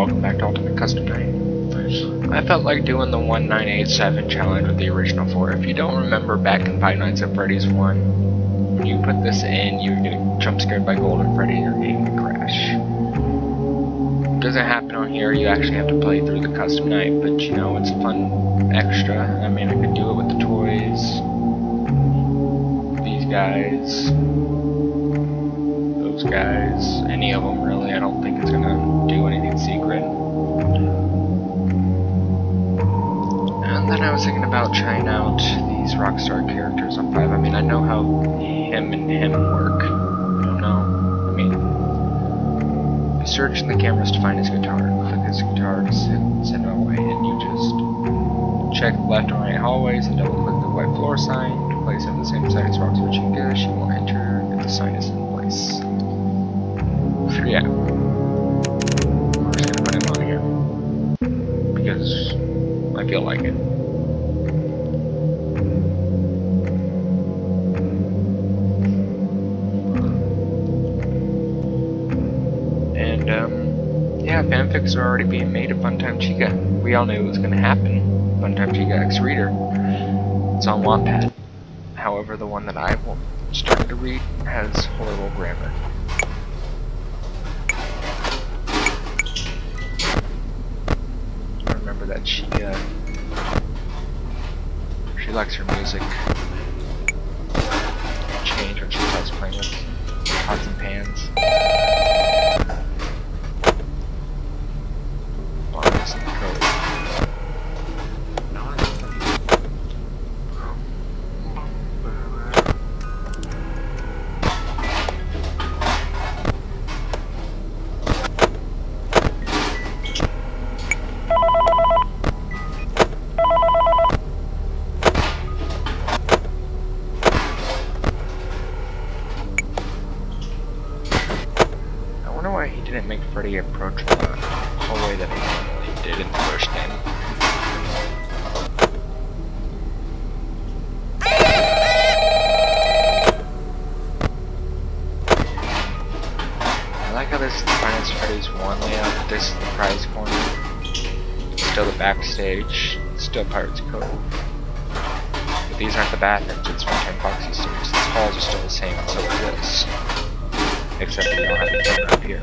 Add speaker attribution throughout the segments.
Speaker 1: welcome back to Ultimate Custom Night. I felt like doing the 1987 challenge with the original four. If you don't remember back in Five Nights at Freddy's 1, when you put this in, you get jump scared by Golden Freddy and your game would crash. Doesn't happen on here, you actually have to play through the custom night, but you know, it's fun extra. I mean, I could do it with the toys, these guys, those guys, any of them really. I don't think it's gonna do anything secret. And then I was thinking about trying out these Rockstar characters on 5. I mean, I know how him and him work. I don't know. I mean, you search in the cameras to find his guitar. Click his guitar to send, send it away, and you just check left and right hallways and double click the white floor sign to place in the same side as Rockstar Chica. She will enter if the sign is in place. So yeah. We're just gonna put him on here. Because I feel like it. And, um, yeah, fanfics are already being made of Funtime Chica. We all knew it was gonna happen. Funtime Chica X Reader. It's on Wattpad. However, the one that I started to read has horrible grammar. That she, uh, she likes her music. Change when she starts playing with pots and pans. Bars and code. I wonder why he didn't make Freddy approach the hallway that he normally did in the first game. I like how this Finance Freddy's 1 layout, this is the prize corner, still the backstage, still Pirates Cove. But these aren't the bathrooms, it's Funtime Foxy Studios. These halls are still the same, and so is this. Except we don't have the camera up here.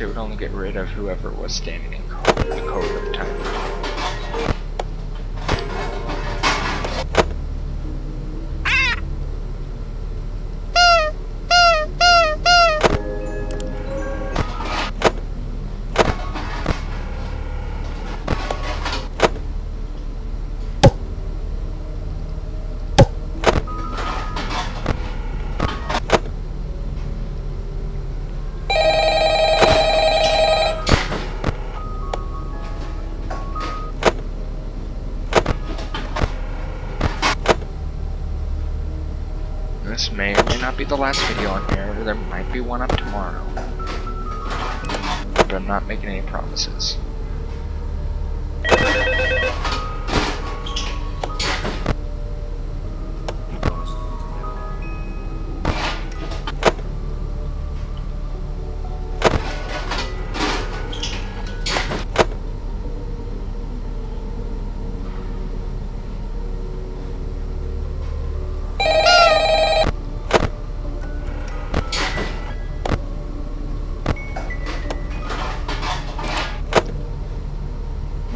Speaker 1: It would only get rid of whoever was standing in the code of time. The last video on here, there might be one up tomorrow. But I'm not making any promises.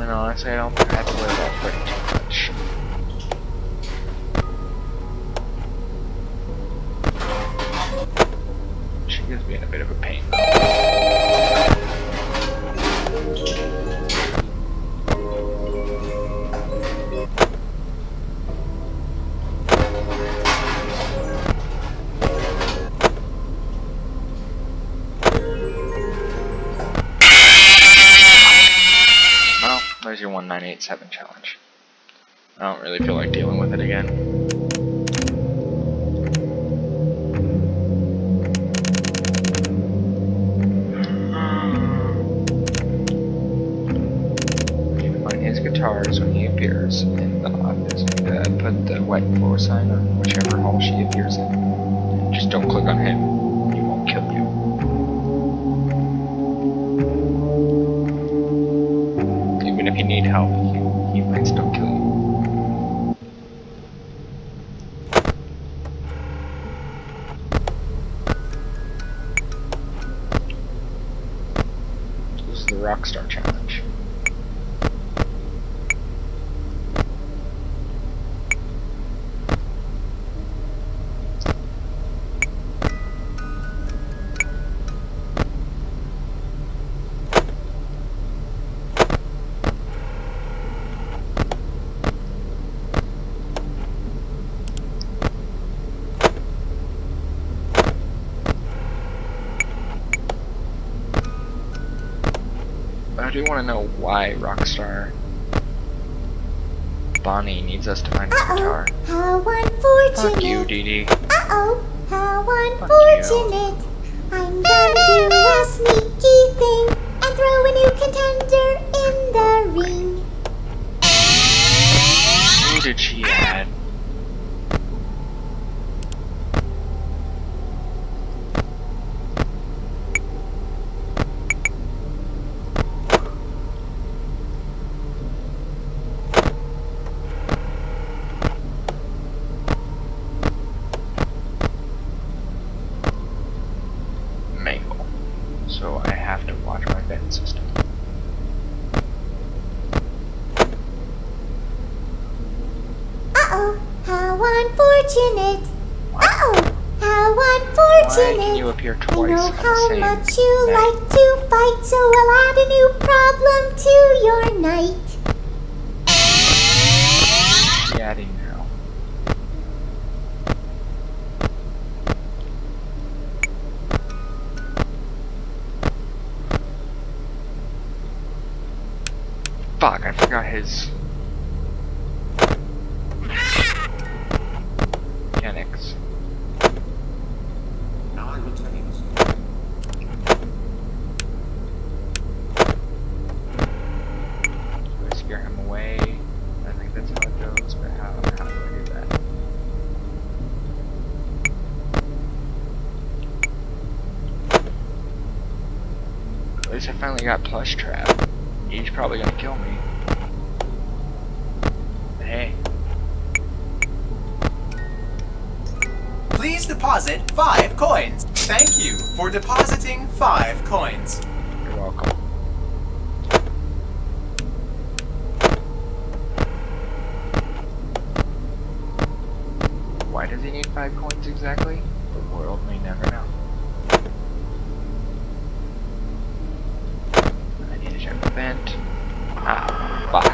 Speaker 1: And honestly, I don't have to worry about it too much. She is me a bit of a pain. There's your 1987 challenge. I don't really feel like dealing with it again. Do want to know why Rockstar Bonnie needs us to find his guitar.
Speaker 2: How
Speaker 1: Fuck you,
Speaker 2: unfortunate.
Speaker 1: Dee Dee.
Speaker 2: Uh-oh, how unfortunate. I'm gonna do a sneaky thing and throw a new contender in the ring.
Speaker 1: Who did she add? Mangle. So I have to watch my vent system.
Speaker 2: Uh-oh, how unfortunate. Uh-oh, how
Speaker 1: Why
Speaker 2: unfortunate.
Speaker 1: can you appear
Speaker 2: I know how much you
Speaker 1: night?
Speaker 2: like to fight, so I'll add a new problem to your night.
Speaker 1: Adding now. Fuck, I forgot his mechanics. Him away? I think that's how it goes, but how, how do I do that? At least I finally got Plushtrap. He's probably gonna kill me. But hey,
Speaker 3: Please deposit five coins. Thank you for depositing five coins.
Speaker 1: you're welcome. Why does he need five coins exactly? The world may never know. The vent. Ah, fuck.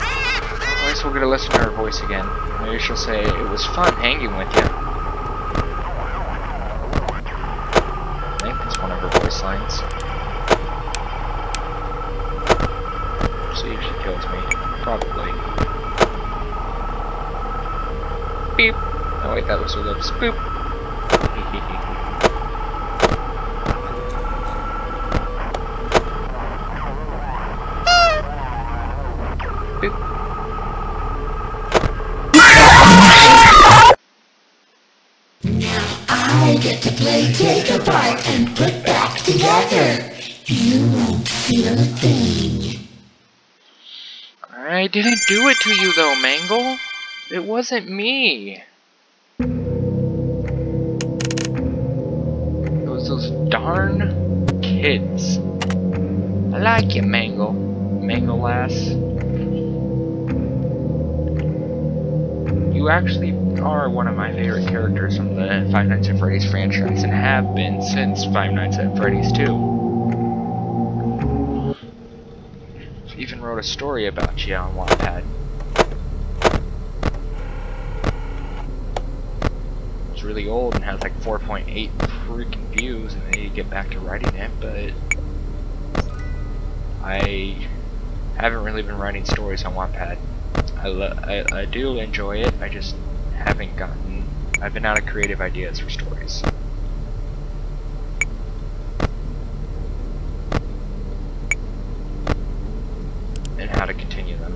Speaker 1: At least we'll get to listen to her voice again. Maybe she'll say, it was fun hanging with you. I think that's one of her voice lines. See if she kills me. Probably. Beep. Oh wait, that was her lips. Boop.
Speaker 4: To play take apart and put back together. You won't feel a thing.
Speaker 1: I didn't do it to you though, Mangle. It wasn't me. It was those darn kids. I like you, Mangle. Mangle lass. You actually are one of my favorite characters from the Five Nights at Freddy's franchise and have been since Five Nights at Freddy's 2. Even wrote a story about you on Wattpad. It's really old and has like 4.8 freaking views, and they need to get back to writing it, but I haven't really been writing stories on Wattpad. I, I, I do enjoy it, I just haven't gotten, I've been out of creative ideas for stories. And how to continue them.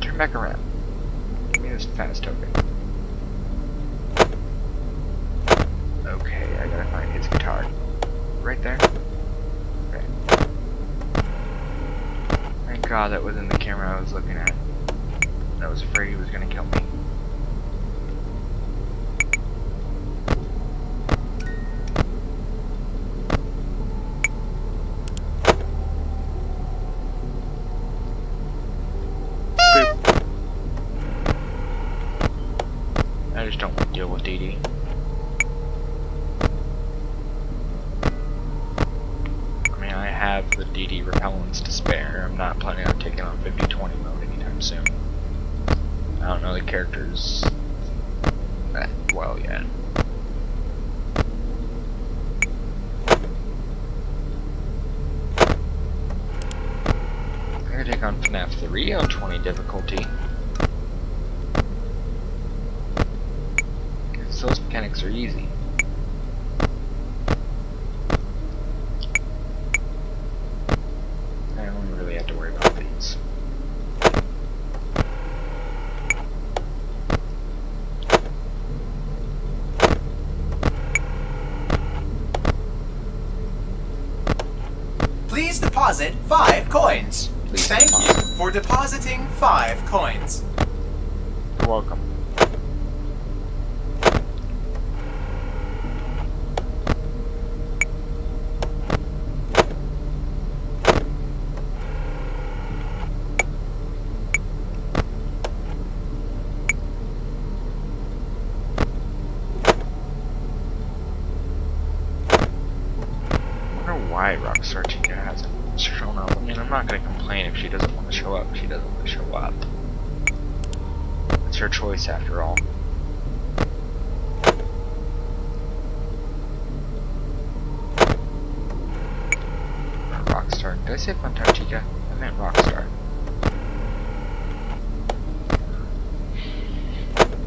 Speaker 1: Turn back around. Give me this fast token. Okay, I gotta find his guitar. Right there? Okay. God that was in the camera I was looking at. I was afraid he was gonna kill me. Boop. I just don't want to deal with Dee Dee. I mean, I have the Dee Dee repellents to spare. I'm not planning on taking on 50-20 mode anytime soon. I don't know the characters that well yet. I'm gonna take on FNAF 3 on 20 difficulty. those mechanics are easy. I don't really have to worry about these.
Speaker 3: Please deposit five coins.
Speaker 1: Please
Speaker 3: Thank you for depositing five coins.
Speaker 1: You're welcome. I wonder why Rockstar Chica hasn't shown up. I mean, I'm not gonna complain if she doesn't want to show up. She doesn't want to show up. It's her choice after all. Rockstar. Did I say Funtime Chica? I meant Rockstar.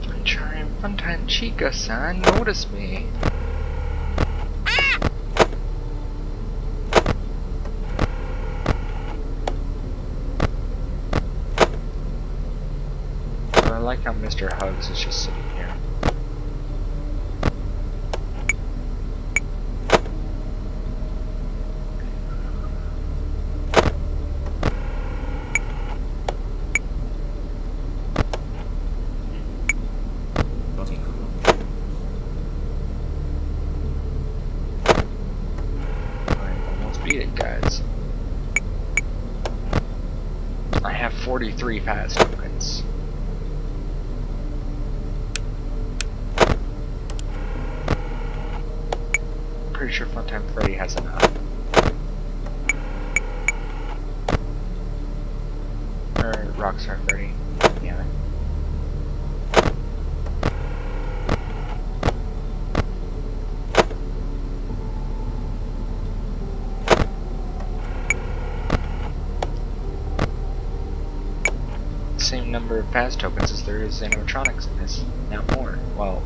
Speaker 1: I'm trying son. Notice me. So I like how Mr. Hugs is just sitting here. Beat it, guys. I have 43 fast tokens. Pretty sure Funtime Freddy has enough. Or Rockstar Freddy. Yeah. Same number of fast tokens as there is animatronics in this. Not more. Well,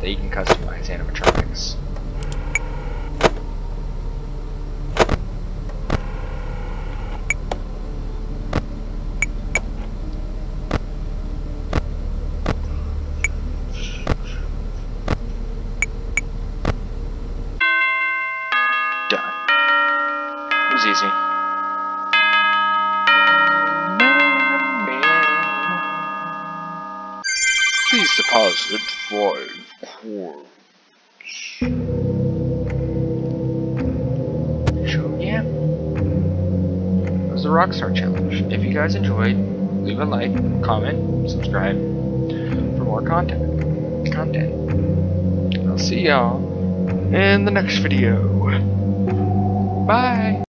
Speaker 1: they can customize animatronics. Please deposit five. So yeah, that was the Rockstar Challenge. If you guys enjoyed, leave a like, comment, subscribe for more content. Content. I'll see y'all in the next video. Bye.